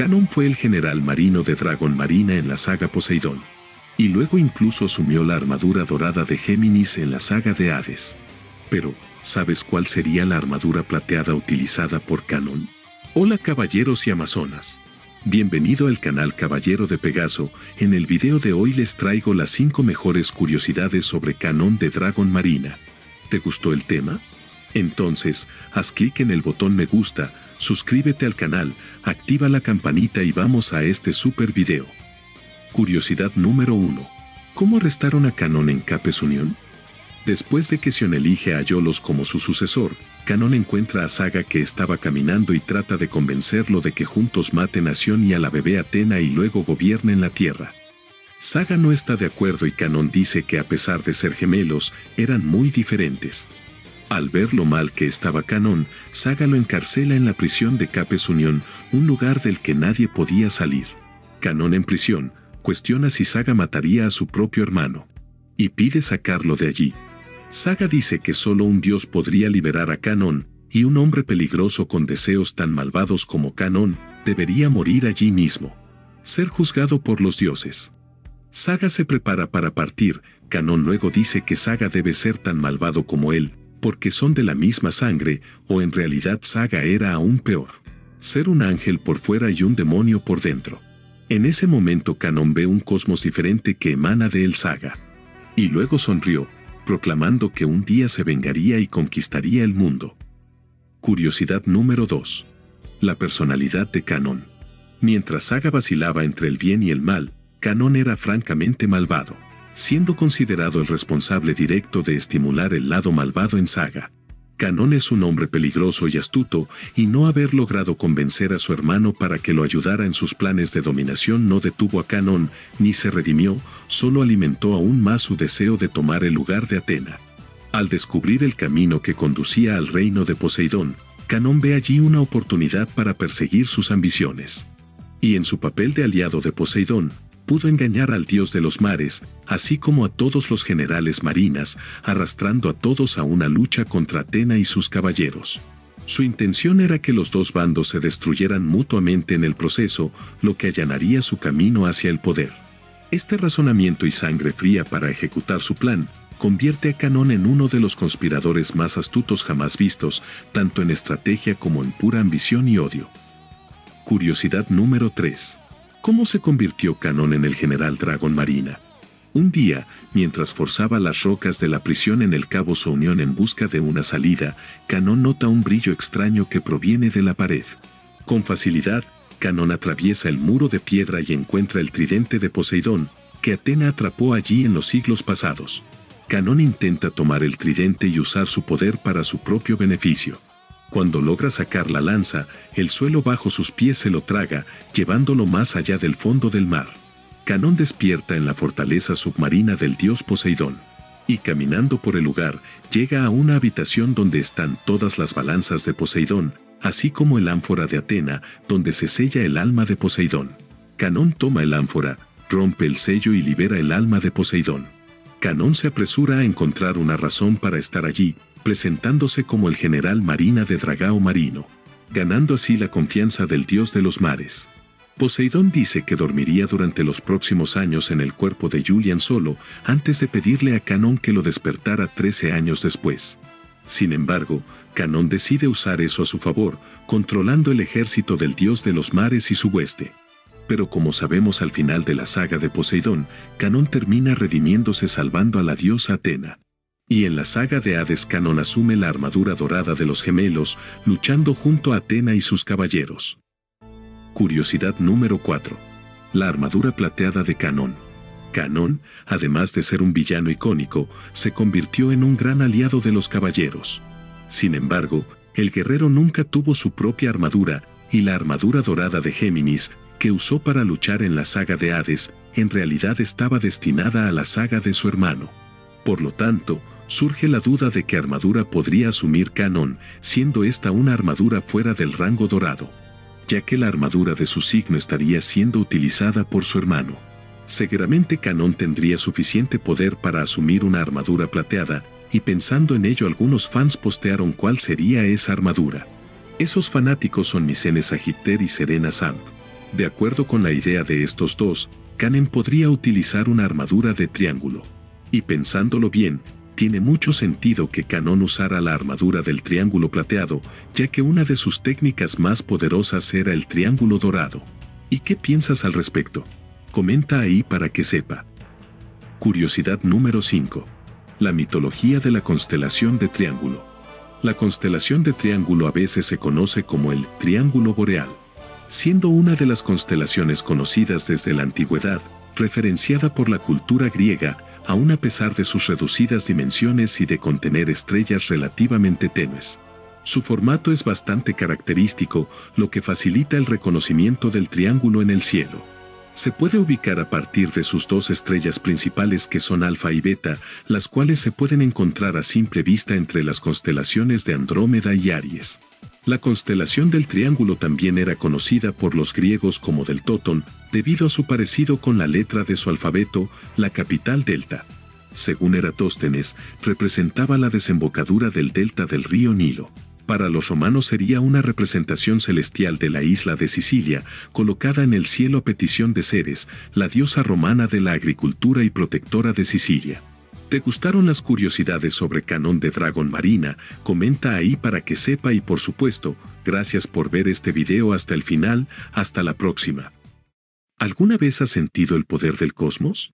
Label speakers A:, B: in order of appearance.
A: Canon fue el general marino de Dragon Marina en la saga Poseidón. Y luego incluso asumió la armadura dorada de Géminis en la saga de Hades. Pero, ¿sabes cuál sería la armadura plateada utilizada por Canon? Hola caballeros y amazonas. Bienvenido al canal Caballero de Pegaso, en el video de hoy les traigo las 5 mejores curiosidades sobre Canon de Dragon Marina. ¿Te gustó el tema? Entonces, haz clic en el botón me gusta, suscríbete al canal, activa la campanita y vamos a este super video. Curiosidad número 1. ¿Cómo arrestaron a Canon en Capes Unión? Después de que Sion elige a Yolos como su sucesor, Canon encuentra a Saga que estaba caminando y trata de convencerlo de que juntos maten a Sion y a la bebé Atena y luego gobiernen la Tierra. Saga no está de acuerdo y Canon dice que a pesar de ser gemelos, eran muy diferentes. Al ver lo mal que estaba Canon, Saga lo encarcela en la prisión de Capes Unión, un lugar del que nadie podía salir. Canon en prisión, cuestiona si Saga mataría a su propio hermano. Y pide sacarlo de allí. Saga dice que solo un dios podría liberar a Canon, y un hombre peligroso con deseos tan malvados como Canon, debería morir allí mismo. Ser juzgado por los dioses. Saga se prepara para partir, Canon luego dice que Saga debe ser tan malvado como él, porque son de la misma sangre, o en realidad Saga era aún peor. Ser un ángel por fuera y un demonio por dentro. En ese momento Canon ve un cosmos diferente que emana de él Saga. Y luego sonrió, proclamando que un día se vengaría y conquistaría el mundo. Curiosidad número 2. La personalidad de Canon. Mientras Saga vacilaba entre el bien y el mal, Canon era francamente malvado siendo considerado el responsable directo de estimular el lado malvado en Saga. Canon es un hombre peligroso y astuto, y no haber logrado convencer a su hermano para que lo ayudara en sus planes de dominación no detuvo a Canon, ni se redimió, solo alimentó aún más su deseo de tomar el lugar de Atena. Al descubrir el camino que conducía al reino de Poseidón, Canon ve allí una oportunidad para perseguir sus ambiciones. Y en su papel de aliado de Poseidón, pudo engañar al dios de los mares, así como a todos los generales marinas, arrastrando a todos a una lucha contra Atena y sus caballeros. Su intención era que los dos bandos se destruyeran mutuamente en el proceso, lo que allanaría su camino hacia el poder. Este razonamiento y sangre fría para ejecutar su plan, convierte a Canón en uno de los conspiradores más astutos jamás vistos, tanto en estrategia como en pura ambición y odio. Curiosidad número 3. ¿Cómo se convirtió Canon en el general Dragon Marina? Un día, mientras forzaba las rocas de la prisión en el Cabo Unión en busca de una salida, Canon nota un brillo extraño que proviene de la pared. Con facilidad, Canon atraviesa el muro de piedra y encuentra el tridente de Poseidón, que Atena atrapó allí en los siglos pasados. Canon intenta tomar el tridente y usar su poder para su propio beneficio. Cuando logra sacar la lanza, el suelo bajo sus pies se lo traga, llevándolo más allá del fondo del mar. Canón despierta en la fortaleza submarina del dios Poseidón. Y caminando por el lugar, llega a una habitación donde están todas las balanzas de Poseidón, así como el ánfora de Atena, donde se sella el alma de Poseidón. Canón toma el ánfora, rompe el sello y libera el alma de Poseidón. Canón se apresura a encontrar una razón para estar allí, presentándose como el general marina de Dragao Marino, ganando así la confianza del dios de los mares. Poseidón dice que dormiría durante los próximos años en el cuerpo de Julian solo antes de pedirle a Canón que lo despertara 13 años después. Sin embargo, Canón decide usar eso a su favor, controlando el ejército del dios de los mares y su hueste. Pero como sabemos al final de la saga de Poseidón, Canón termina redimiéndose salvando a la diosa Atena. Y en la saga de Hades Canon asume la armadura dorada de los gemelos, luchando junto a Atena y sus caballeros. Curiosidad número 4. La armadura plateada de Canon. Canon, además de ser un villano icónico, se convirtió en un gran aliado de los caballeros. Sin embargo, el guerrero nunca tuvo su propia armadura, y la armadura dorada de Géminis, que usó para luchar en la saga de Hades, en realidad estaba destinada a la saga de su hermano. Por lo tanto, surge la duda de que armadura podría asumir Canon, siendo esta una armadura fuera del rango dorado, ya que la armadura de su signo estaría siendo utilizada por su hermano. Seguramente Canon tendría suficiente poder para asumir una armadura plateada, y pensando en ello algunos fans postearon cuál sería esa armadura. Esos fanáticos son Micenes Agiter y Serena Samp. De acuerdo con la idea de estos dos, Canen podría utilizar una armadura de triángulo. Y pensándolo bien, tiene mucho sentido que Canon usara la armadura del triángulo plateado, ya que una de sus técnicas más poderosas era el triángulo dorado. ¿Y qué piensas al respecto? Comenta ahí para que sepa. Curiosidad número 5. La mitología de la constelación de Triángulo. La constelación de Triángulo a veces se conoce como el Triángulo Boreal, siendo una de las constelaciones conocidas desde la antigüedad, referenciada por la cultura griega, aun a pesar de sus reducidas dimensiones y de contener estrellas relativamente tenues. Su formato es bastante característico, lo que facilita el reconocimiento del triángulo en el cielo. Se puede ubicar a partir de sus dos estrellas principales que son Alfa y Beta, las cuales se pueden encontrar a simple vista entre las constelaciones de Andrómeda y Aries. La constelación del Triángulo también era conocida por los griegos como del Tóton, debido a su parecido con la letra de su alfabeto, la capital Delta. Según Eratóstenes, representaba la desembocadura del delta del río Nilo para los romanos sería una representación celestial de la isla de Sicilia, colocada en el cielo a petición de Ceres, la diosa romana de la agricultura y protectora de Sicilia. ¿Te gustaron las curiosidades sobre Canon de Dragon Marina? Comenta ahí para que sepa y por supuesto, gracias por ver este video hasta el final, hasta la próxima. ¿Alguna vez has sentido el poder del cosmos?